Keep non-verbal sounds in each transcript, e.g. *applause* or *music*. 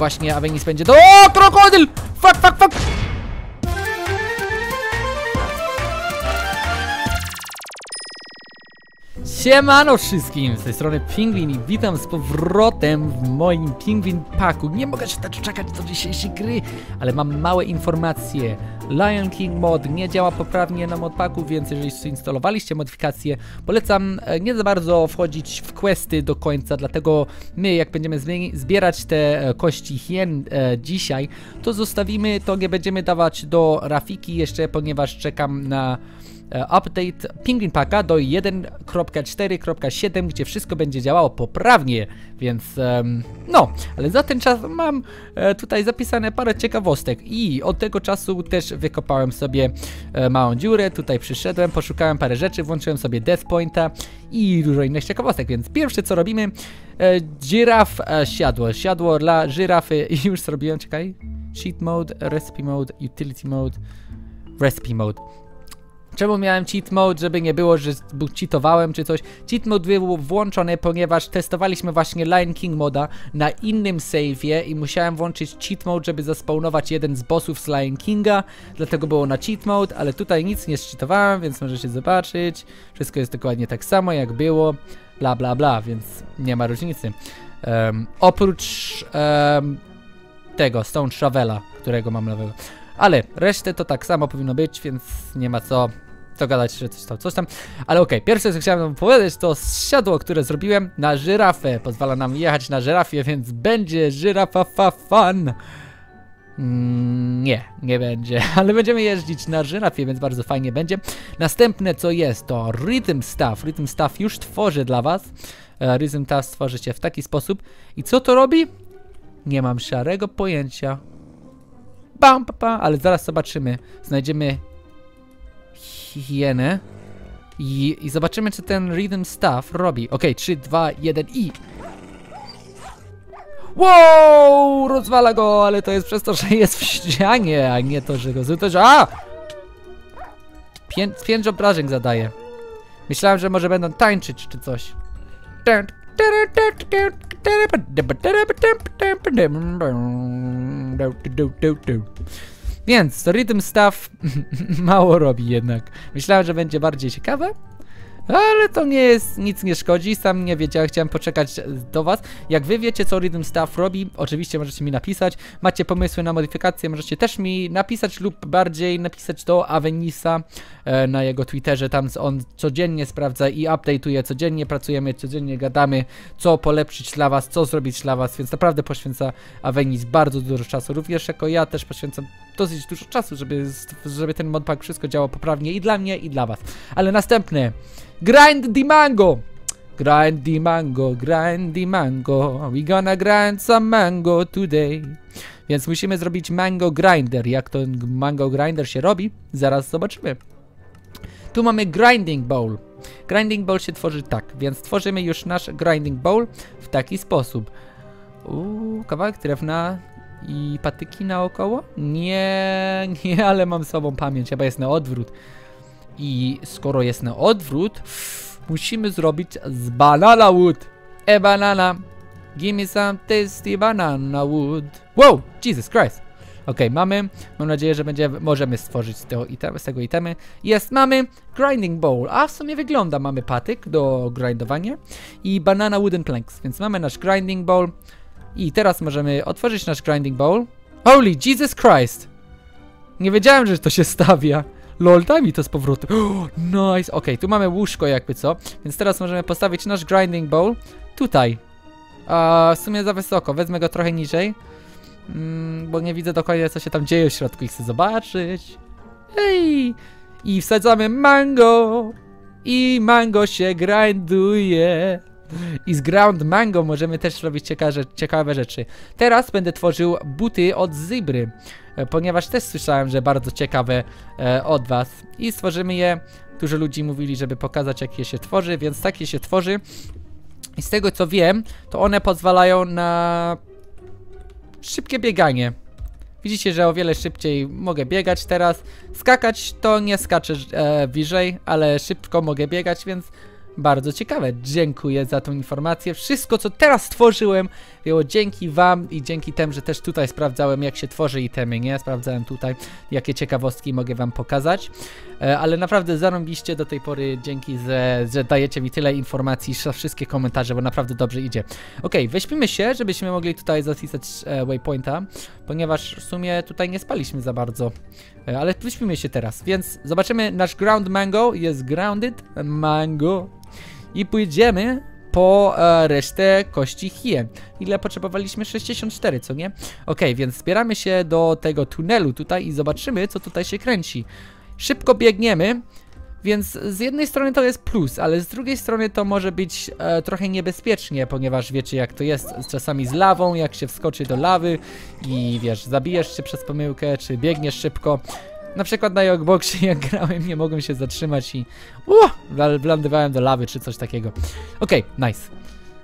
właśnie Avenis będzie do... O, krokodyl! Fuck, fuck, fuck! Siemano wszystkim, z tej strony Pingwin i witam z powrotem w moim Pingwin Paku. Nie mogę się doczekać do dzisiejszej gry, ale mam małe informacje. Lion King mod nie działa poprawnie na modpaku, więc jeżeli instalowaliście modyfikacje, polecam e, nie za bardzo wchodzić w questy do końca, dlatego my jak będziemy zbierać te e, kości hien e, dzisiaj, to zostawimy, to nie będziemy dawać do Rafiki jeszcze, ponieważ czekam na update Penguin Packa do 1.4.7, gdzie wszystko będzie działało poprawnie, więc no, ale za ten czas mam e, tutaj zapisane parę ciekawostek i od tego czasu też wykopałem sobie e, małą dziurę, tutaj przyszedłem, poszukałem parę rzeczy, włączyłem sobie Death Pointa i dużo innych ciekawostek, więc pierwsze co robimy, e, giraf e, siadło, siadło dla żyrafy i *laughs* już zrobiłem, czekaj, Cheat Mode, Recipe Mode, Utility Mode, Recipe Mode. Czemu miałem cheat mode, żeby nie było, że cheatowałem czy coś? Cheat mode był włączony, ponieważ testowaliśmy właśnie Lion King moda na innym save'ie i musiałem włączyć cheat mode, żeby zaspawnować jeden z bossów z Lion Kinga, dlatego było na cheat mode, ale tutaj nic nie cheatowałem, więc możecie zobaczyć. Wszystko jest dokładnie tak samo jak było, bla bla bla, więc nie ma różnicy. Um, oprócz um, tego Stone Shavela, którego mam nowego. Ale resztę to tak samo powinno być, więc nie ma co dogadać, że coś tam, coś tam. Ale okej, okay, pierwsze co chciałem wam powiedzieć to siadło, które zrobiłem na żyrafę. Pozwala nam jechać na żyrafie, więc będzie żyrafa fa fun. Mm, nie, nie będzie, *laughs* ale będziemy jeździć na żyrafie, więc bardzo fajnie będzie. Następne co jest to Rhythm Staff. Rhythm Staff już tworzy dla was. E, Rhythm Staff stworzycie w taki sposób. I co to robi? Nie mam szarego pojęcia. Bam, pa, pa, ale zaraz zobaczymy. Znajdziemy higienę. I, I zobaczymy, co ten Rhythm Staff robi. Ok, 3, 2, 1 i... Wow! Rozwala go, ale to jest przez to, że jest w ścianie, a nie to, że go że A! Pię pięć obrażeń zadaje. Myślałem, że może będą tańczyć czy coś. Więc Rhythm Staff *laughs* mało robi jednak. Myślałem, że będzie bardziej ciekawe, ale to nie jest, nic nie szkodzi, sam nie wiedziałem, chciałem poczekać do was. Jak wy wiecie, co Rhythm Staff robi, oczywiście możecie mi napisać. Macie pomysły na modyfikacje, możecie też mi napisać lub bardziej napisać do Avenisa e, na jego Twitterze. Tam on codziennie sprawdza i update'uje, codziennie pracujemy, codziennie gadamy, co polepszyć dla was, co zrobić dla was, więc naprawdę poświęca Avenis bardzo dużo czasu. Również jako ja też poświęcam dosyć dużo czasu, żeby, żeby ten modpack wszystko działało poprawnie i dla mnie, i dla was. Ale następny Grind the mango! Grind the mango, grind the mango. We gonna grind some mango today. Więc musimy zrobić mango grinder. Jak to mango grinder się robi? Zaraz zobaczymy. Tu mamy grinding bowl. Grinding bowl się tworzy tak, więc tworzymy już nasz grinding bowl w taki sposób. Uuu, kawałek drewna i patyki naokoło? Nie, nie, ale mam słabą pamięć, chyba jest na odwrót. I skoro jest na odwrót, musimy zrobić z banana wood. E banana. Give me some tasty banana wood. Wow, Jesus Christ. Ok, mamy. Mam nadzieję, że będzie, możemy stworzyć z tego, item, z tego itemy. Jest, mamy grinding bowl. A w sumie wygląda, mamy patyk do grindowania i banana wooden planks. Więc mamy nasz grinding bowl. I teraz możemy otworzyć nasz grinding bowl. Holy Jesus Christ! Nie wiedziałem, że to się stawia. Lol, daj mi to z powrotem. Oh, *gasps* nice. Ok, tu mamy łóżko jakby co. Więc teraz możemy postawić nasz grinding bowl tutaj. A, w sumie za wysoko. Wezmę go trochę niżej. Mm, bo nie widzę dokładnie co się tam dzieje w środku i chcę zobaczyć. Hej! I wsadzamy mango. I mango się grinduje. I z ground mango możemy też robić ciekawe, rzeczy. Teraz będę tworzył buty od zybry. E, ponieważ też słyszałem, że bardzo ciekawe e, od Was i stworzymy je. Dużo ludzi mówili, żeby pokazać jak je się tworzy, więc tak je się tworzy. I z tego co wiem, to one pozwalają na szybkie bieganie. Widzicie, że o wiele szybciej mogę biegać teraz. Skakać to nie skaczę e, wyżej, ale szybko mogę biegać, więc bardzo ciekawe. Dziękuję za tą informację. Wszystko, co teraz stworzyłem, było dzięki wam i dzięki temu, że też tutaj sprawdzałem, jak się tworzy itemy, nie? Sprawdzałem tutaj, jakie ciekawostki mogę wam pokazać. E, ale naprawdę zarąbiście do tej pory, dzięki, że, że dajecie mi tyle informacji, wszystkie komentarze, bo naprawdę dobrze idzie. Ok, weźmimy się, żebyśmy mogli tutaj zapisać e, waypointa, ponieważ w sumie tutaj nie spaliśmy za bardzo. E, ale wyśpimy się teraz, więc zobaczymy nasz ground mango, jest grounded mango i pójdziemy po e, resztę kości hie. Ile potrzebowaliśmy? 64, co nie? Ok, więc zbieramy się do tego tunelu tutaj i zobaczymy, co tutaj się kręci. Szybko biegniemy, więc z jednej strony to jest plus, ale z drugiej strony to może być e, trochę niebezpiecznie, ponieważ wiecie jak to jest czasami z lawą, jak się wskoczy do lawy i wiesz, zabijesz się przez pomyłkę, czy biegniesz szybko. Na przykład na Jogboxie *laughs* jak grałem nie mogłem się zatrzymać i uh, wla- wlądowałem do lawy czy coś takiego. Okej, nice.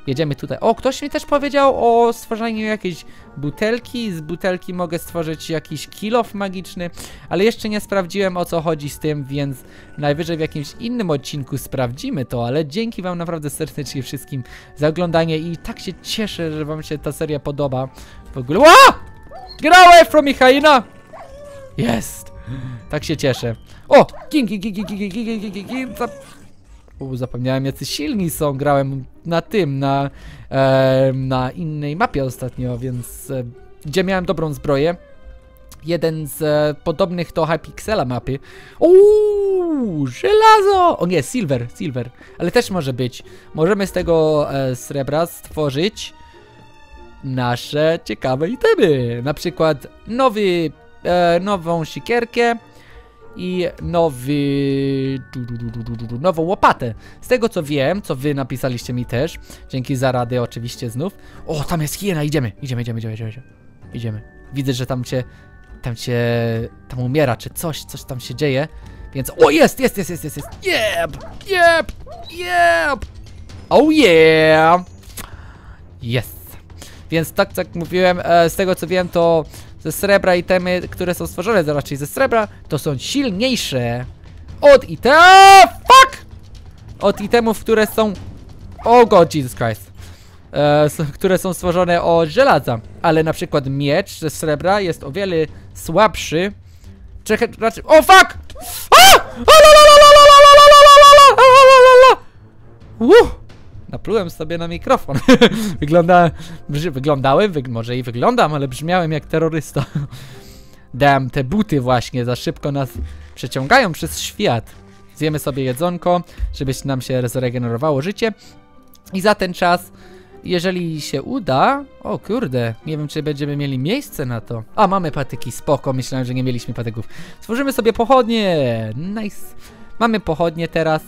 Jedziemy tutaj. O, ktoś mi też powiedział o stworzeniu jakiejś butelki. Z butelki mogę stworzyć jakiś kilof magiczny, ale jeszcze nie sprawdziłem o co chodzi z tym, więc najwyżej w jakimś innym odcinku sprawdzimy to, ale dzięki wam naprawdę serdecznie wszystkim za oglądanie i tak się cieszę, że wam się ta seria podoba. W ogóle... Ła! Get away from me! Jest! Tak się cieszę. O! Gin, gin, gin, gin, gin, gin, gin, gin, gin, gin, U, zapomniałem jacy silni są, grałem na tym, na, e, na innej mapie ostatnio, więc e, gdzie miałem dobrą zbroję. Jeden z e, podobnych do Hypixela mapy. Uuu, żelazo! O nie, silver, silver. Ale też może być. Możemy z tego e, srebra stworzyć nasze ciekawe itemy. Na przykład nowy, e, nową sikierkę i nowy, nową łopatę. Z tego co wiem, co wy napisaliście mi też, dzięki za rady oczywiście znów. O, tam jest hiena, idziemy, idziemy, idziemy, idziemy, idziemy. Idziemy. Widzę, że tam cię, tam cię, tam umiera, czy coś, coś tam się dzieje. Więc, o jest, jest, jest, jest, jest, jest. Jeb, jeb, jeb. Oh yeah. Jest. Więc tak jak mówiłem, e, z tego co wiem, to ze srebra itemy, które są stworzone raczej ze srebra, to są silniejsze od itemów... Fuck! Od itemów, które są... Oh god, Jesus Christ. E, które są stworzone od żelaza. Ale na przykład miecz ze srebra jest o wiele słabszy. Czekaj, raczej... O fuck! Uff! Naplułem sobie na mikrofon. *laughs* Wygląda, wyglądałem, wyg, może i wyglądam, ale brzmiałem jak terrorysta. *laughs* Damn, te buty właśnie za szybko nas przeciągają przez świat. Zjemy sobie jedzonko, żeby nam się zregenerowało życie. I za ten czas, jeżeli się uda... O kurde, nie wiem czy będziemy mieli miejsce na to. A, mamy patyki, spoko, myślałem, że nie mieliśmy patyków. Stworzymy sobie pochodnie, nice. Mamy pochodnie teraz,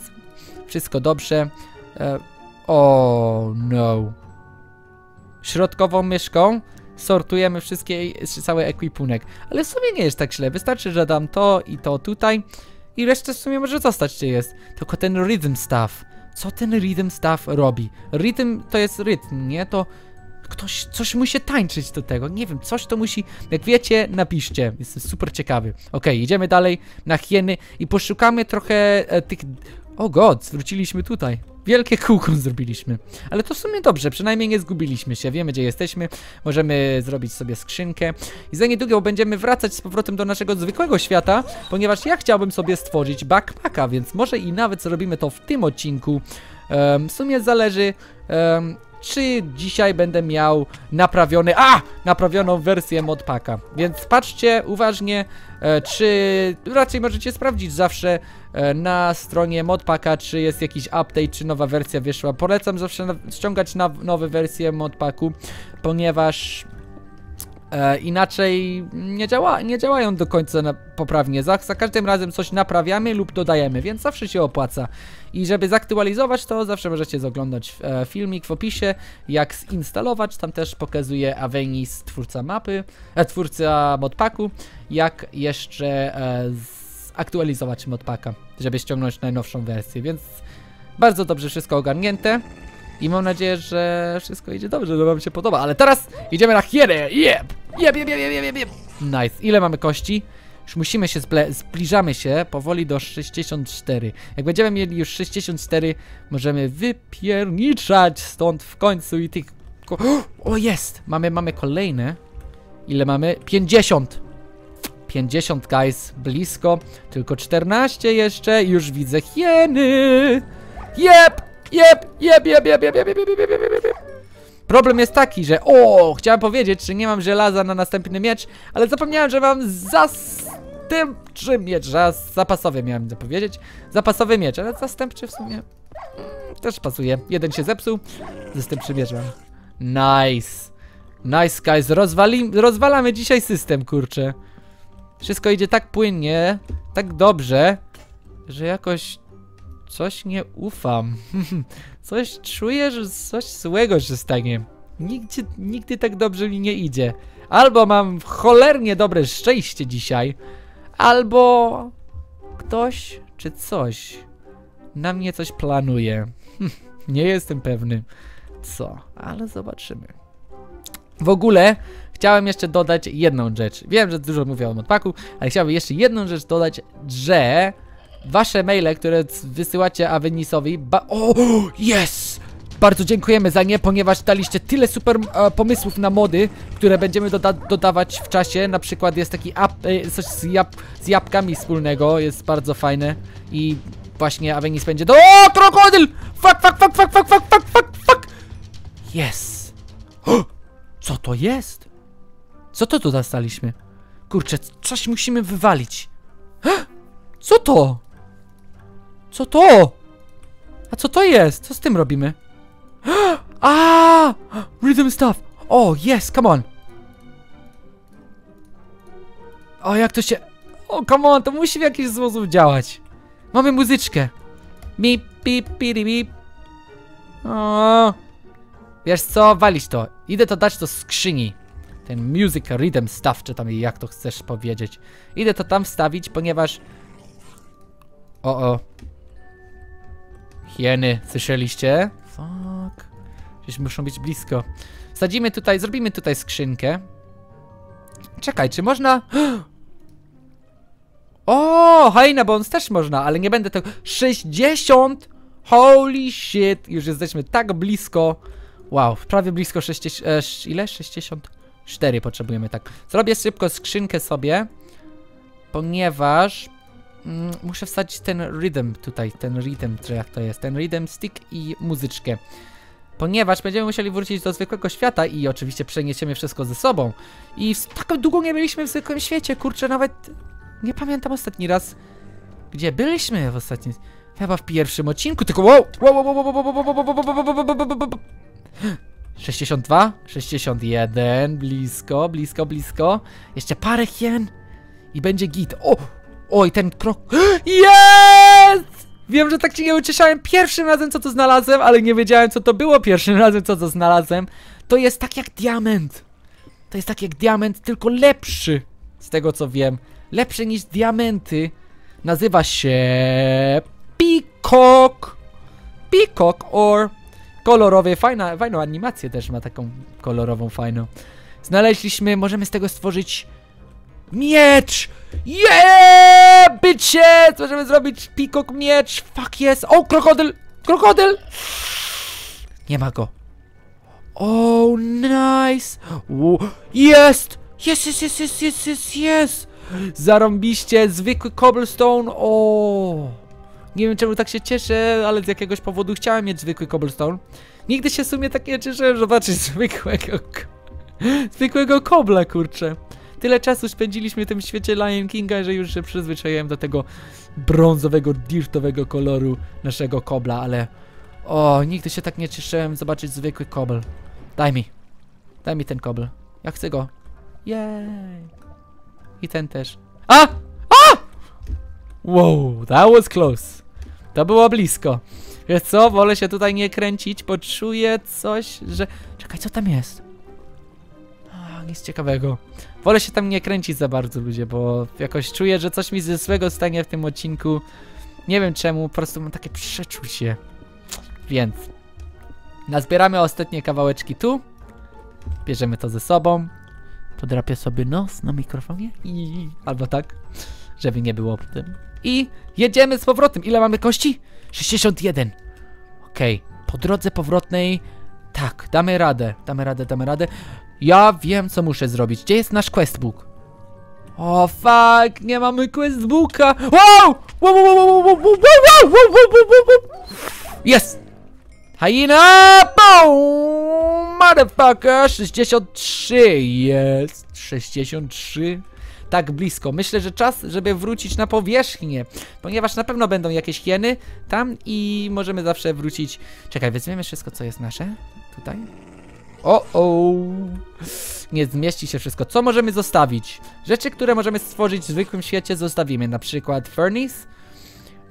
wszystko dobrze. E, o no. Środkową myszką sortujemy wszystkie, cały ekwipunek. Ale w sumie nie jest tak źle. Wystarczy, że dam to i to tutaj. I resztę w sumie może zostać, gdzie jest. Tylko ten rhythm staff. Co ten rhythm staff robi? Rhythm to jest rytm, nie? To ktoś, coś musi tańczyć do tego. Nie wiem, coś to musi. Jak wiecie, napiszcie. Jestem super ciekawy. Okej, idziemy dalej na hieny i poszukamy trochę e, tych. O god, zwróciliśmy tutaj. Wielkie kółko zrobiliśmy. Ale to w sumie dobrze, przynajmniej nie zgubiliśmy się. Wiemy, gdzie jesteśmy. Możemy zrobić sobie skrzynkę. I za niedługo będziemy wracać z powrotem do naszego zwykłego świata, ponieważ ja chciałbym sobie stworzyć backpacka, więc może i nawet zrobimy to w tym odcinku. Em, w sumie zależy. em, czy dzisiaj będę miał naprawiony, a! Naprawioną wersję modpacka. Więc patrzcie uważnie, e, czy raczej możecie sprawdzić zawsze e, na stronie modpacka, czy jest jakiś update, czy nowa wersja wyszła. Polecam zawsze na, ściągać na, nowe wersje modpacku, ponieważ e, inaczej nie, działa, nie działają do końca na, poprawnie. Za, za każdym razem coś naprawiamy lub dodajemy, więc zawsze się opłaca. I żeby zaktualizować to, zawsze możecie zaglądać e, filmik w opisie, jak zinstalować. Tam też pokazuje Avenis, twórca mapy, e, twórca modpacku, jak jeszcze e, zaktualizować modpacka, żeby ściągnąć najnowszą wersję. Więc bardzo dobrze wszystko ogarnięte. I mam nadzieję, że wszystko idzie dobrze, że wam się podoba. Ale teraz idziemy na hienę! Jeb! Jeb, jeb, jeb, jeb, jeb. Nice. Ile mamy kości? Już musimy się zbliżamy się powoli do 64. Jak będziemy mieli już 64, możemy wypierniczać stąd w końcu i tych... *gasps* O, jest! Mamy, mamy kolejne. Ile mamy? 50! 50, guys, blisko. Tylko 14 jeszcze już widzę hieny! Jep! Jep, jep, jep, jep, jep, jep, jep, jep, jep, jep. Problem jest taki, że o, chciałem powiedzieć, że nie mam żelaza na następny miecz, ale zapomniałem, że mam zastępczy miecz, że zapasowy miałem powiedzieć. Zapasowy miecz, ale zastępczy w sumie mm, też pasuje. Jeden się zepsuł, zastępczy miecz mam. Nice. Nice guys, Rozwali, rozwalamy dzisiaj system, kurczę. Wszystko idzie tak płynnie, tak dobrze, że jakoś coś nie ufam. *laughs* coś czuję, że coś złego się stanie. Nigdy tak dobrze mi nie idzie. Albo mam cholernie dobre szczęście dzisiaj, albo ktoś czy coś na mnie coś planuje. *laughs* nie jestem pewny co, ale zobaczymy. W ogóle chciałem jeszcze dodać jedną rzecz. Wiem, że dużo mówię o modpaku, ale chciałbym jeszcze jedną rzecz dodać, że wasze maile, które wysyłacie Avenisowi, ba- o, yes! Bardzo dziękujemy za nie, ponieważ daliście tyle super e, pomysłów na mody, które będziemy doda dodawać w czasie. Na przykład jest taki app, e, coś z, jab z jabłkami wspólnego, jest bardzo fajne i właśnie Avenis będzie do... O, krokodyl! Fuck, fuck, fuck, fuck, fuck, fuck, fuck, fuck, fuck! Yes! Co to jest? Co to tu dostaliśmy? Kurczę, coś musimy wywalić. Co to? Co to? A co to jest? Co z tym robimy? *gasps* A! Rhythm stuff! O, yes, come on! O, jak to się... O, come on, to musi w jakiś sposób działać. Mamy muzyczkę. Bip, bip, bip, bip. O. Wiesz co, walić to. Idę to dać do skrzyni. Ten music rhythm stuff, czy tam jak to chcesz powiedzieć. Idę to tam wstawić, ponieważ... O, o. Hieny, słyszeliście? Fuck. Przecież muszą być blisko. Sadzimy tutaj, zrobimy tutaj skrzynkę. Czekaj, czy można... *gasps* O, Hajna Bones też można, ale nie będę tego... 60! Holy shit! Już jesteśmy tak blisko. Wow, prawie blisko 60... E, ile? 64 potrzebujemy, tak. Zrobię szybko skrzynkę sobie, ponieważ... Muszę wsadzić ten rhythm tutaj, ten rhythm, czy jak to jest, ten rhythm stick i muzyczkę. Ponieważ będziemy musieli wrócić do zwykłego świata i oczywiście przeniesiemy wszystko ze sobą. I tak długo nie byliśmy w zwykłym świecie, kurczę, nawet nie pamiętam ostatni raz, gdzie byliśmy w ostatnim... Chyba w pierwszym odcinku, tylko wow! 62, 61, blisko, blisko, blisko. Jeszcze parę hien i będzie git. O! Oj, ten krok. *gasps* Jest! Wiem, że tak cię nie ucieszałem pierwszym razem, co to znalazłem, ale nie wiedziałem, co to było pierwszym *laughs* razem, co to znalazłem. To jest tak jak diament. To jest tak jak diament, tylko lepszy. Z tego co wiem. Lepszy niż diamenty. Nazywa się. Peacock. Peacock or. Kolorowy. Fajna, fajną animację też ma taką kolorową, fajną. Znaleźliśmy, możemy z tego stworzyć miecz! Yeah! Bitches! Możemy zrobić pikok miecz! Fuck yes! O, krokodyl! Krokodyl! Nie ma go. Oh, nice! Jest! Jest, jest, jest, jest, jest, jest, jest! Zarąbiście, zwykły cobblestone, o! Nie wiem czemu tak się cieszę, ale z jakiegoś powodu chciałem mieć zwykły cobblestone. Nigdy się w sumie tak nie cieszyłem, zobaczyć *laughs* zwykłego... Zwykłego kobla, kurczę. Tyle czasu spędziliśmy w tym świecie Lion Kinga, że już się przyzwyczaiłem do tego brązowego, dirtowego koloru naszego kobla, ale... O, nigdy się tak nie cieszyłem zobaczyć zwykły kobel. Daj mi. Daj mi ten kobel. Ja chcę go. Jej. I ten też. A! A! Wow, that was close. To było blisko. Wiesz co, wolę się tutaj nie kręcić, bo czuję coś, że... Czekaj, co tam jest? Nic ciekawego. Wolę się tam nie kręcić za bardzo, ludzie, bo jakoś czuję, że coś mi ze złego stanie w tym odcinku. Nie wiem czemu, po prostu mam takie przeczucie. Więc nazbieramy ostatnie kawałeczki tu. Bierzemy to ze sobą. Podrapię sobie nos na mikrofonie. Albo tak, żeby nie było potem. I jedziemy z powrotem. Ile mamy kości? 61. Okej, po drodze powrotnej... Tak, damy radę, damy radę, damy radę. Ja wiem, co muszę zrobić. Gdzie jest nasz questbook? O, fuck, nie mamy questbooka. Wow! Wow, wow, wow, wow, wow, wow, wow, wow, wow, wow, wow. Jest! Hyena! Boom! Motherfucker! 63! Jest! 63! Tak blisko. Myślę, że czas, żeby wrócić na powierzchnię. Ponieważ na pewno będą jakieś hieny tam i możemy zawsze wrócić. Czekaj, weźmiemy wszystko, co jest nasze. Tutaj. O, o! Nie zmieści się wszystko. Co możemy zostawić? Rzeczy, które możemy stworzyć w zwykłym świecie, zostawimy. Na przykład furnace.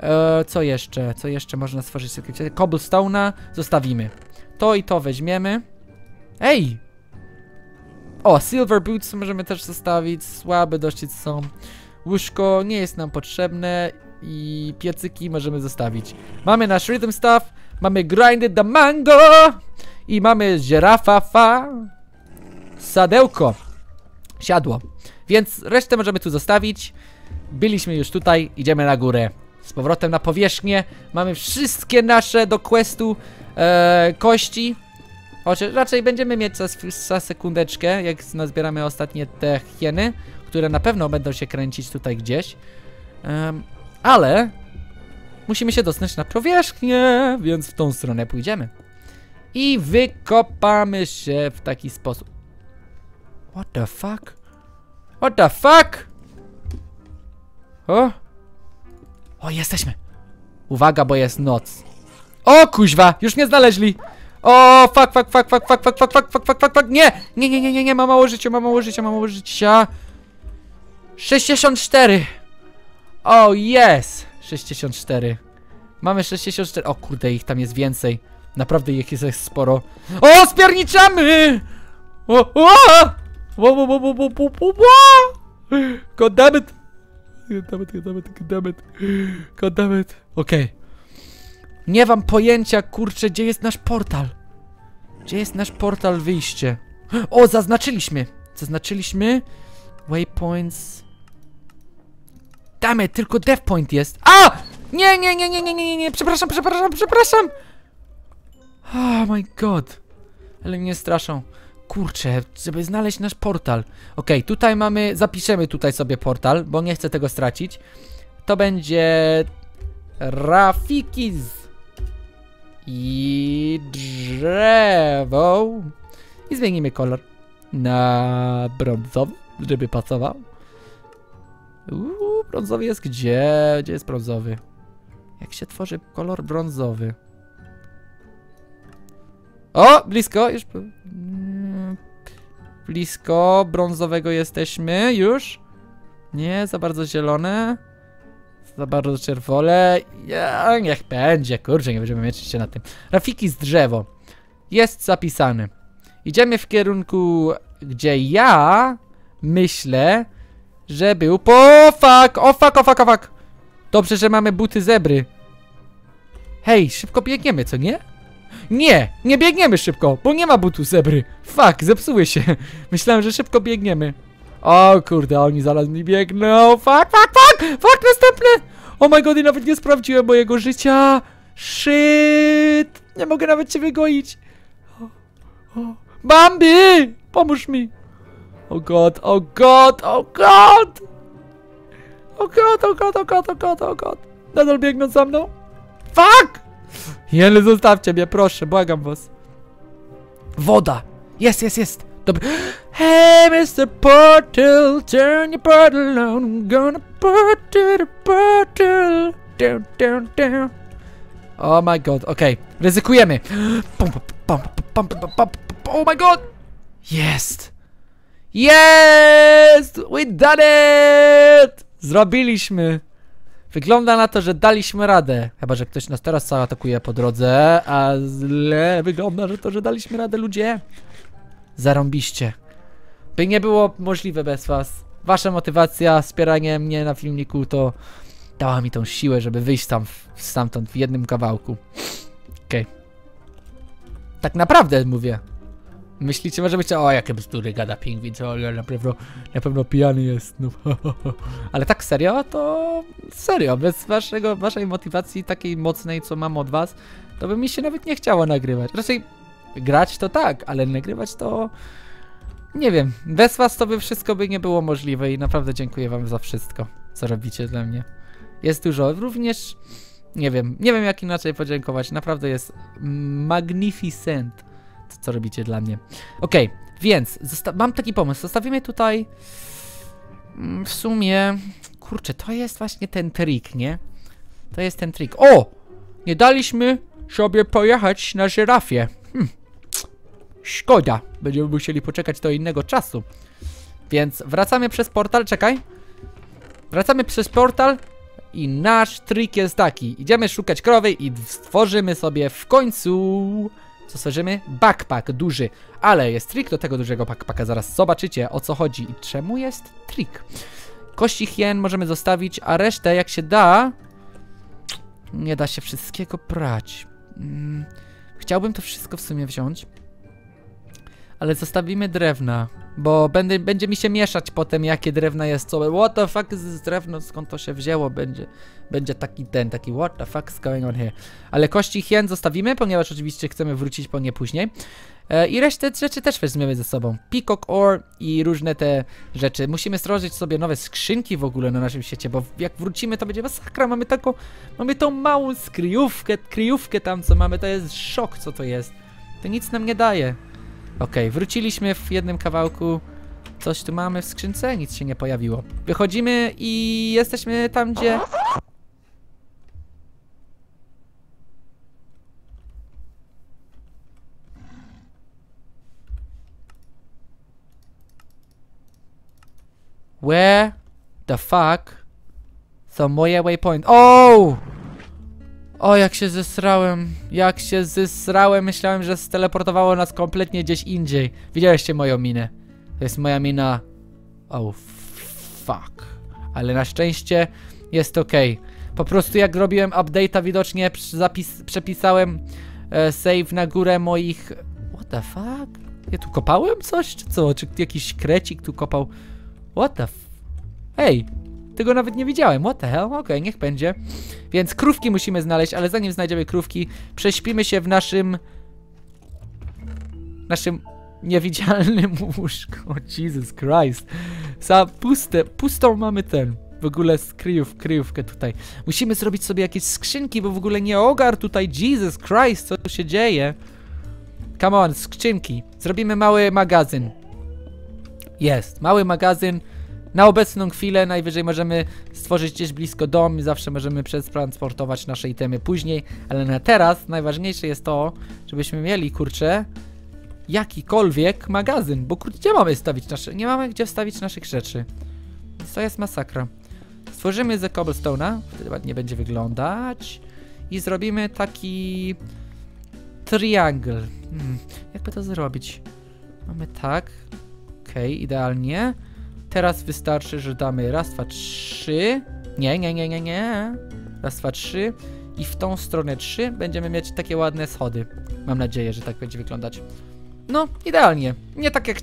E, co jeszcze? Co jeszcze można stworzyć w zwykłym świecie? Cobblestone'a zostawimy. To i to weźmiemy. Ej! O, silver boots możemy też zostawić. Słabe dość są. Łóżko nie jest nam potrzebne. I piecyki możemy zostawić. Mamy nasz rhythm stuff. Mamy grinded the mango. I mamy żirafa fa. Sadełko. Siadło. Więc resztę możemy tu zostawić. Byliśmy już tutaj, idziemy na górę. Z powrotem na powierzchnię. Mamy wszystkie nasze do questu e, kości. Chociaż raczej będziemy mieć za, za sekundeczkę, jak nazbieramy ostatnie te hieny, które na pewno będą się kręcić tutaj gdzieś. Em, ale musimy się dostać na powierzchnię, więc w tą stronę pójdziemy. I wykopamy się w taki sposób. What the fuck? What the fuck? O? O, jesteśmy. Uwaga, bo jest noc. O, kuźwa, już mnie znaleźli. O, fuck, fuck, fuck, fuck, fuck, fuck, fuck, fuck, fuck, fuck, fuck, fuck, nie! Nie, nie, nie, nie, nie, ma mało życia, ma mało życia, ma mało życia. 64. O, yes. 64. Mamy 64. O kurde, ich tam jest więcej. Naprawdę ich jest sporo. O, spierniczamy! O, o! Wo, wo, wo, wo, wo, wo, wo, wo! God damn it! God damn it, god damn it, god damn it. God damn it. Okej. Nie mam pojęcia, kurczę, gdzie jest nasz portal. Gdzie jest nasz portal wyjście? O, zaznaczyliśmy. Zaznaczyliśmy. Waypoints. Damy, tylko death point jest. A! Nie, nie, nie, nie, nie, nie, nie, przepraszam, przepraszam, przepraszam. Oh my god. Ale mnie straszą. Kurczę, żeby znaleźć nasz portal. Okej, tutaj mamy, zapiszemy tutaj sobie portal, bo nie chcę tego stracić. To będzie Rafikis i drzewo. I zmienimy kolor na brązowy, żeby pasował. Uuu, brązowy jest gdzie? Gdzie jest brązowy? Jak się tworzy kolor brązowy? O, blisko, już. Mm, Blisko brązowego jesteśmy, już. Nie, za bardzo zielone. Za bardzo czerwone. Ja, niech będzie, kurczę, nie będziemy mieczyć się na tym. Rafiki z drzewo. Jest zapisany. Idziemy w kierunku, gdzie ja myślę, że był po fuck, o fuck, o fuck, o fuck. Dobrze, że mamy buty zebry. Hej, szybko biegniemy, co nie? Nie, nie biegniemy szybko, bo nie ma butu zebry. Fuck, zepsuły się. *laughs* Myślałem, że szybko biegniemy. O kurde, oni zaraz mi biegną. Fuck, fuck, fuck, fuck, następny. Oh my god, i nawet nie sprawdziłem mojego życia. Shit. Nie mogę nawet cię o. Bambi, pomóż mi. Oh god, oh god, oh god. Oh god, oh god, oh god, oh god, oh god. Nadal biegną za mną. Fuck! Jele, zostawcie mnie, proszę, błagam was. Woda! Jest, jest, jest! Dobry. *gasps* Hey, Mr. Portal, turn your portal on. I'm gonna put to the portal. Down, down, down. Oh my god, okej. Ryzykujemy. *gasps* Pum, pum. Oh my god! Jest! Jest! We done it! Zrobiliśmy! Wygląda na to, że daliśmy radę. Chyba, że ktoś nas teraz atakuje po drodze, a źle wygląda, że to, że daliśmy radę, ludzie. Zarąbiście. By nie było możliwe bez was. Wasza motywacja, wspieranie mnie na filmiku to dała mi tą siłę, żeby wyjść tam, stamtąd w jednym kawałku. Okej. Okay. Tak naprawdę mówię. Myślicie, może być, o jakie bzdury gada pingwin, co na pewno, na pewno pijany jest, no. *laughs* Ale tak serio, to serio, bez waszego, waszej motywacji takiej mocnej, co mam od was, to by mi się nawet nie chciało nagrywać. Raczej grać to tak, ale nagrywać to... Nie wiem, bez was to by wszystko by nie było możliwe i naprawdę dziękuję wam za wszystko, co robicie dla mnie. Jest dużo, również... Nie wiem, nie wiem jak inaczej podziękować, naprawdę jest magnificent co robicie dla mnie. Okej, więc mam taki pomysł, zostawimy tutaj mm, w sumie... Kurczę, to jest właśnie ten trik, nie? To jest ten trik. O! Nie daliśmy sobie pojechać na żyrafie. Hm. Szkoda. Będziemy musieli poczekać do innego czasu. Więc wracamy przez portal, czekaj. Wracamy przez portal i nasz trik jest taki. Idziemy szukać krowy i stworzymy sobie w końcu... Co stworzymy? Backpack duży. Ale jest trik do tego dużego backpacka. Zaraz zobaczycie o co chodzi i czemu jest trik. Kości hien możemy zostawić, a resztę jak się da... Nie da się wszystkiego brać. Hmm. Chciałbym to wszystko w sumie wziąć. Ale zostawimy drewna. Bo będę, będzie mi się mieszać potem, jakie drewna jest co. What the fuck is drewno? Skąd to się wzięło? Będzie, będzie taki ten, taki what the fuck is going on here. Ale kości hien zostawimy, ponieważ oczywiście chcemy wrócić po nie później. E, I resztę rzeczy też weźmiemy ze sobą. Peacock ore i różne te rzeczy. Musimy stworzyć sobie nowe skrzynki w ogóle na naszym świecie, bo jak wrócimy to będzie masakra. Mamy taką, mamy tą małą skryjówkę, kryjówkę tam co mamy, to jest szok co to jest. To nic nam nie daje. Okay, wróciliśmy w jednym kawałku. Coś tu mamy w skrzynce? Nic się nie pojawiło. Wychodzimy i jesteśmy tam, gdzie... Where the fuck są moje waypoint? Oh! O, jak się zesrałem. Jak się zesrałem. Myślałem, że steleportowało nas kompletnie gdzieś indziej. Widzieliście moją minę. To jest moja mina... Oh, fuck. Ale na szczęście jest ok. Po prostu jak robiłem update'a widocznie przepisałem e, save na górę moich... What the fuck? Ja tu kopałem coś, czy co? Czy jakiś krecik tu kopał? What the f... Hej! Tego nawet nie widziałem. What the hell? Okej, okay, niech będzie. Więc krówki musimy znaleźć, ale zanim znajdziemy krówki, prześpimy się w naszym... Naszym niewidzialnym *laughs* łóżku. Jesus Christ. Za puste, pustą mamy ten. W ogóle skryjów, kryjówkę tutaj. Musimy zrobić sobie jakieś skrzynki, bo w ogóle nie ogar tutaj. Jesus Christ, co tu się dzieje? Come on, skrzynki. Zrobimy mały magazyn. Jest, mały magazyn. Na obecną chwilę najwyżej możemy stworzyć gdzieś blisko dom i zawsze możemy przetransportować nasze itemy później, ale na teraz najważniejsze jest to, żebyśmy mieli, kurczę, jakikolwiek magazyn, bo kurczę, gdzie mamy stawić nasze, nie mamy gdzie wstawić naszych rzeczy. Więc to jest masakra. Stworzymy ze cobblestone'a, wtedy ładnie będzie wyglądać i zrobimy taki triangle. Hmm, jakby to zrobić? Mamy tak, okej, okay, idealnie. Teraz wystarczy, że damy raz, dwa, trzy. Nie, nie, nie, nie, nie. Raz, dwa, trzy. I w tą stronę trzy będziemy mieć takie ładne schody. Mam nadzieję, że tak będzie wyglądać. No, idealnie. Nie tak jak...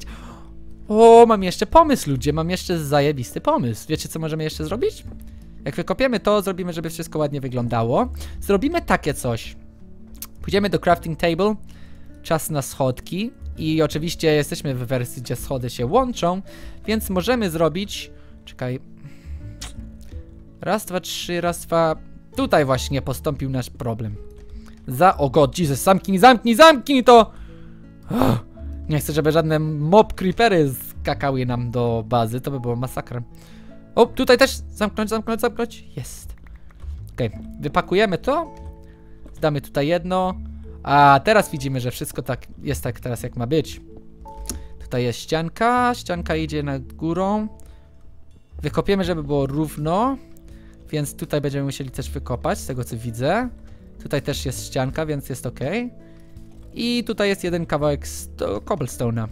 O, mam jeszcze pomysł, ludzie. Mam jeszcze zajebisty pomysł. Wiecie, co możemy jeszcze zrobić? Jak wykopiemy to, zrobimy, żeby wszystko ładnie wyglądało. Zrobimy takie coś. Pójdziemy do crafting table. Czas na schodki. I oczywiście jesteśmy w wersji, gdzie schody się łączą, więc możemy zrobić... Czekaj... Raz, dwa, trzy, raz, dwa... Tutaj właśnie postąpił nasz problem. Za... O god, Jesus, zamknij, zamknij, zamknij to! Oh, nie chcę, żeby żadne mob creepery skakały nam do bazy, to by było masakra. O, tutaj też zamknąć, zamknąć, zamknąć. Jest. Okej, okay. wypakujemy to. Zdamy tutaj jedno. A teraz widzimy, że wszystko tak jest tak teraz jak ma być. Tutaj jest ścianka, ścianka idzie na górą. Wykopiemy, żeby było równo. Więc tutaj będziemy musieli też wykopać, z tego co widzę. Tutaj też jest ścianka, więc jest ok. I tutaj jest jeden kawałek cobblestone'a.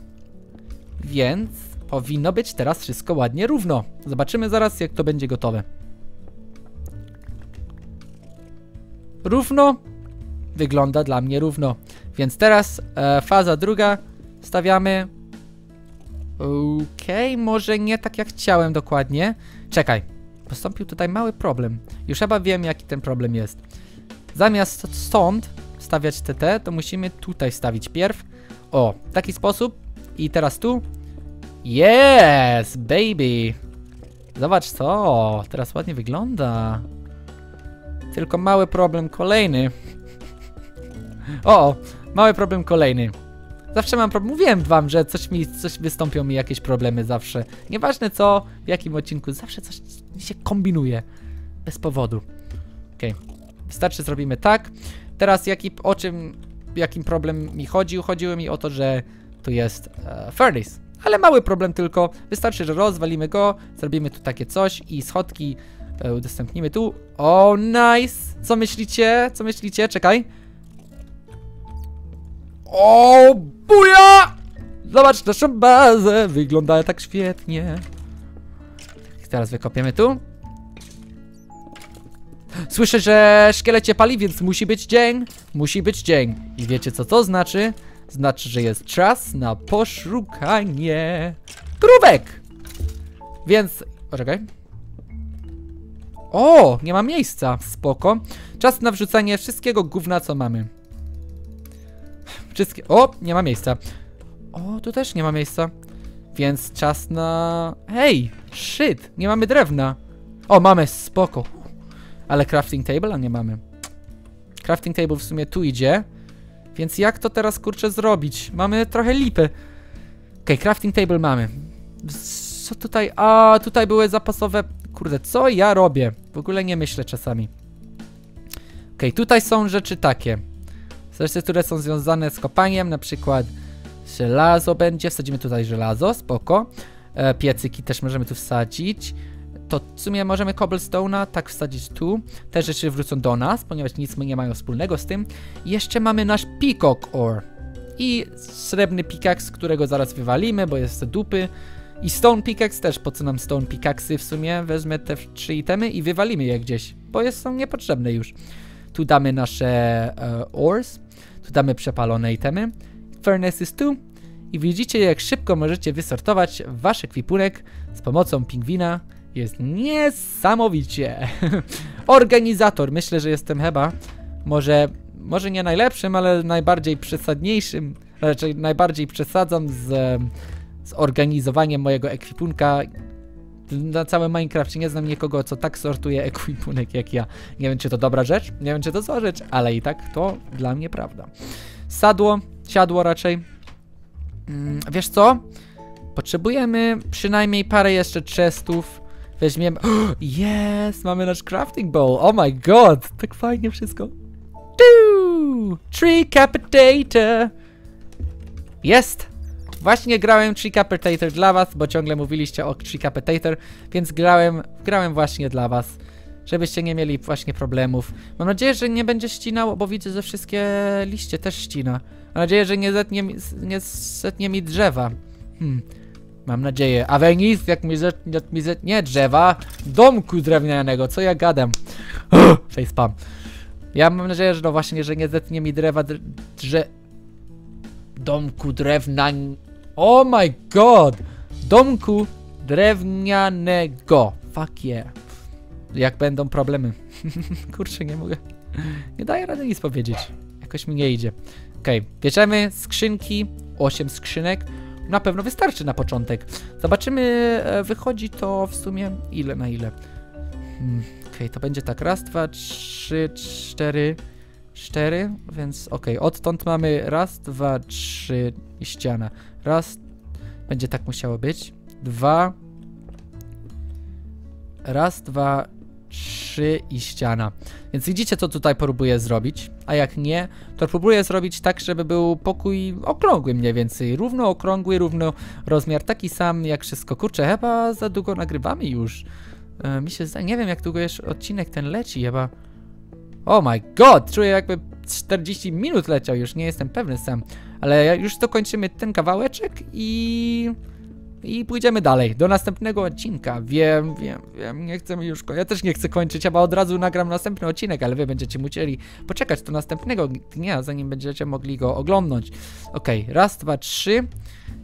Więc powinno być teraz wszystko ładnie równo. Zobaczymy zaraz, jak to będzie gotowe. Równo wygląda dla mnie równo. Więc teraz e, faza druga. stawiamy. Okej, może nie tak jak chciałem dokładnie. Czekaj, postąpił tutaj mały problem. Już chyba wiem jaki ten problem jest. Zamiast stąd stawiać TT, to musimy tutaj stawić pierw. O, w taki sposób. I teraz tu. Yes, baby. Zobacz co, teraz ładnie wygląda. Tylko mały problem kolejny. O, mały problem kolejny. Zawsze mam problem. Mówiłem wam, że coś mi, coś wystąpią mi jakieś problemy zawsze. Nieważne co, w jakim odcinku, zawsze coś się kombinuje. Bez powodu. Okej. Wystarczy zrobimy tak. Teraz jaki, o czym, jakim problem mi chodził? Chodziło mi o to, że tu jest e, furnace. Ale mały problem tylko. Wystarczy, że rozwalimy go, zrobimy tu takie coś i schodki e, udostępnimy tu. O, nice! Co myślicie? Co myślicie? Czekaj. O, buja! Zobacz naszą bazę, wygląda tak świetnie. Teraz wykopiemy tu. Słyszę, że szkielecie pali, więc musi być dzień. Musi być dzień. I wiecie co to znaczy? Znaczy, że jest czas na poszukanie krówek. Więc, poczekaj. O, nie ma miejsca. Spoko. Czas na wrzucanie wszystkiego gówna, co mamy. Wszystkie... O, nie ma miejsca. O, tu też nie ma miejsca. Więc czas na... Hej, shit, nie mamy drewna. O, mamy, spoko. Ale crafting table, a nie mamy. Crafting table w sumie tu idzie. Więc jak to teraz, kurczę, zrobić? Mamy trochę lipy. Okej, crafting table mamy. Co tutaj? A, tutaj były zapasowe... Kurde, co ja robię? W ogóle nie myślę czasami. Okej, tutaj są rzeczy takie. Rzeczy, które są związane z kopaniem, na przykład żelazo będzie. Wsadzimy tutaj żelazo, spoko. E, piecyki też możemy tu wsadzić. To w sumie możemy cobblestone'a tak wsadzić tu. Te rzeczy wrócą do nas, ponieważ nic nie mają wspólnego z tym. I jeszcze mamy nasz peacock ore. I srebrny pickaxe, którego zaraz wywalimy, bo jest dupy. I stone pickaxe też, po co nam stone pickaxe'y w sumie? Wezmę te trzy itemy i wywalimy je gdzieś, bo jest, są niepotrzebne już. Tu damy nasze e, ores, tu damy przepalone itemy. Furnace jest tu. I widzicie, jak szybko możecie wysortować wasz ekwipunek z pomocą pingwina. Jest niesamowicie. *laughs* Organizator, myślę, że jestem chyba może, może nie najlepszym, ale najbardziej przesadniejszym, raczej najbardziej przesadzam z, z organizowaniem mojego ekwipunka na całym Minecrafcie nie znam nikogo, co tak sortuje ekwipunek jak ja. Nie wiem, czy to dobra rzecz, nie wiem, czy to zła rzecz, ale i tak to dla mnie prawda. Sadło, siadło raczej. Mm, wiesz co? Potrzebujemy przynajmniej parę jeszcze chestów. Weźmiemy... *gasps* Jest! Mamy nasz crafting bowl. Oh my god! Tak fajnie wszystko. Doo! Tree Capitator! Jest! Właśnie grałem Tree Capitator dla was, bo ciągle mówiliście o Tree Capitator, więc grałem, grałem właśnie dla was. Żebyście nie mieli właśnie problemów. Mam nadzieję, że nie będzie ścinał, bo widzę, że wszystkie liście też ścina. Mam nadzieję, że nie zetnie, mi- nie zetnie mi drzewa. Hmm. Mam nadzieję. A Wenis, jak mi, zet, jak mi zetnie drzewa, domku drewnianego, co ja gadam? *gasps* Facepalm. Ja mam nadzieję, że no właśnie, że nie zetnie mi drewa dr drze... Domku drewna... Oh my god! Domku drewnianego. Fuck yeah. Jak będą problemy. *laughs* Kurczę, nie mogę. Nie daję rady nic powiedzieć. Jakoś mi nie idzie. Okej, okay. bierzemy skrzynki. 8 skrzynek. Na pewno wystarczy na początek. Zobaczymy, e, wychodzi to w sumie ile na ile. Hmm, okej, okay, to będzie tak. Raz, dwa, trzy, cztery, cztery, więc. Okay. Odtąd mamy raz, dwa, trzy i ściana. Raz, będzie tak musiało być. Dwa, raz, dwa, trzy i ściana. Więc widzicie, co tutaj próbuję zrobić, a jak nie, to próbuję zrobić tak, żeby był pokój okrągły mniej więcej, równo okrągły, równo rozmiar taki sam jak wszystko. Kurczę, chyba za długo nagrywamy już. E, mi się zdaje, nie wiem jak długo jeszcze odcinek ten leci, chyba... Oh my god, czuję jakby 40 minut leciał już, nie jestem pewny sam. Ale już dokończymy ten kawałeczek i... i pójdziemy dalej, do następnego odcinka. Wiem, wiem, wiem, nie chcemy już, ja też nie chcę kończyć, chyba od razu nagram następny odcinek, ale wy będziecie musieli poczekać do następnego dnia, zanim będziecie mogli go oglądnąć. Okej, okay, raz, dwa, trzy,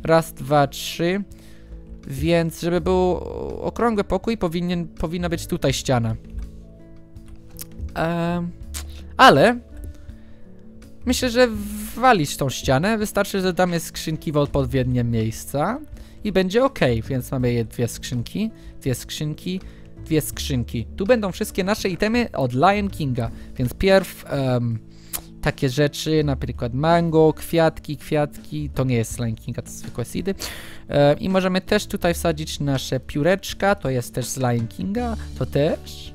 raz, dwa, trzy, więc żeby był okrągły pokój, powinien, powinna być tutaj ściana. Ale myślę, że walić tą ścianę, wystarczy, że damy skrzynki w odpowiednie miejsca i będzie ok, więc mamy dwie skrzynki, dwie skrzynki, dwie skrzynki. Tu będą wszystkie nasze itemy od Lion Kinga, więc pierw um, takie rzeczy, na przykład mango, kwiatki, kwiatki, to nie jest Lion Kinga, to zwykłe seedy. E, I możemy też tutaj wsadzić nasze pióreczka, to jest też z Lion Kinga, to też.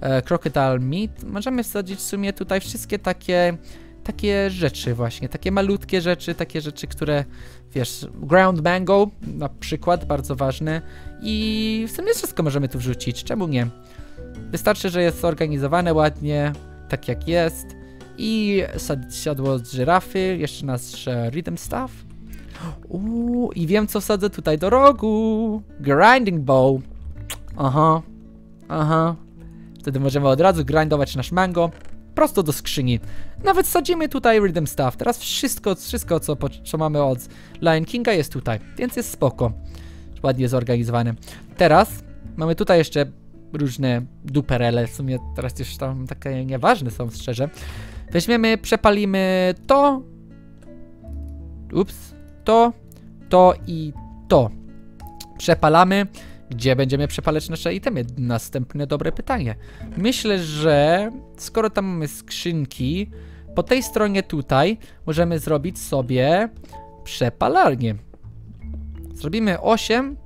E, crocodile Meat, możemy wsadzić w sumie tutaj wszystkie takie takie rzeczy właśnie, takie malutkie rzeczy, takie rzeczy, które, wiesz, ground mango na przykład, bardzo ważne i w sumie wszystko możemy tu wrzucić, czemu nie? Wystarczy, że jest zorganizowane ładnie, tak jak jest i siadło z żyrafy, jeszcze nasz rhythm staff. Uuu, i wiem co wsadzę tutaj do rogu. Grinding bow. Aha, aha. Wtedy możemy od razu grindować nasz mango prosto do skrzyni. Nawet sadzimy tutaj Rhythm Stuff. Teraz wszystko, wszystko co, co mamy od Lion Kinga jest tutaj, więc jest spoko. Ładnie zorganizowane. Teraz mamy tutaj jeszcze różne duperele, w sumie teraz już tam takie nieważne są, szczerze. Weźmiemy, przepalimy to, ups, to, to i to. Przepalamy gdzie będziemy przepalać nasze itemy? Następne dobre pytanie. Myślę, że skoro tam mamy skrzynki, po tej stronie tutaj możemy zrobić sobie przepalarnię. Zrobimy 8.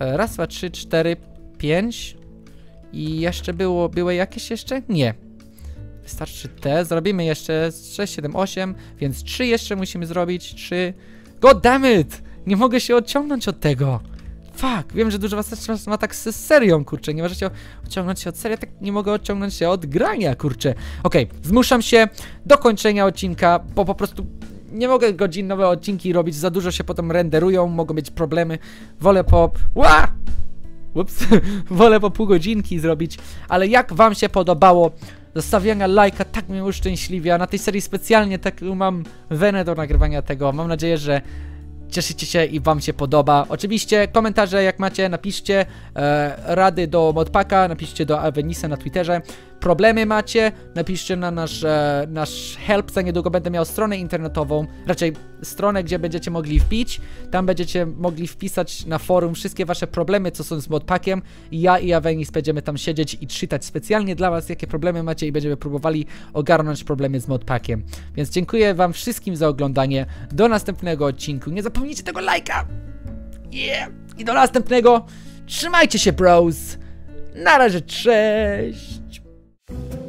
E, raz, dwa, trzy, cztery, pięć. I jeszcze było, były jakieś jeszcze? Nie. Wystarczy te. Zrobimy jeszcze 6, 7, 8, więc 3 jeszcze musimy zrobić. 3. God damn it! Nie mogę się odciągnąć od tego. Fuck, wiem, że dużo was ma tak z serią, kurczę, nie możecie odciągnąć się od serii, tak nie mogę odciągnąć się od grania, kurczę. Okej, okay, zmuszam się do kończenia odcinka, bo po prostu nie mogę godzinowe odcinki robić, za dużo się potem renderują, mogą być problemy. Wolę po... Ła! Ups, *laughs* wolę po pół godzinki zrobić, ale jak wam się podobało, zostawiania lajka tak mnie uszczęśliwia, na tej serii specjalnie tak mam wenę do nagrywania tego, mam nadzieję, że cieszycie się i wam się podoba. Oczywiście komentarze jak macie, napiszcie e, rady do modpaka, napiszcie do Avenisa na Twitterze problemy macie, napiszcie na nasz, e, nasz help, za niedługo będę miał stronę internetową, raczej stronę, gdzie będziecie mogli wbić, tam będziecie mogli wpisać na forum wszystkie wasze problemy, co są z modpackiem i ja i Avenis będziemy tam siedzieć i czytać specjalnie dla was, jakie problemy macie i będziemy próbowali ogarnąć problemy z modpackiem. Więc dziękuję wam wszystkim za oglądanie, do następnego odcinku, nie zapomnijcie tego lajka! Yeah! I do następnego, trzymajcie się bros! Na razie, cześć! Thank you.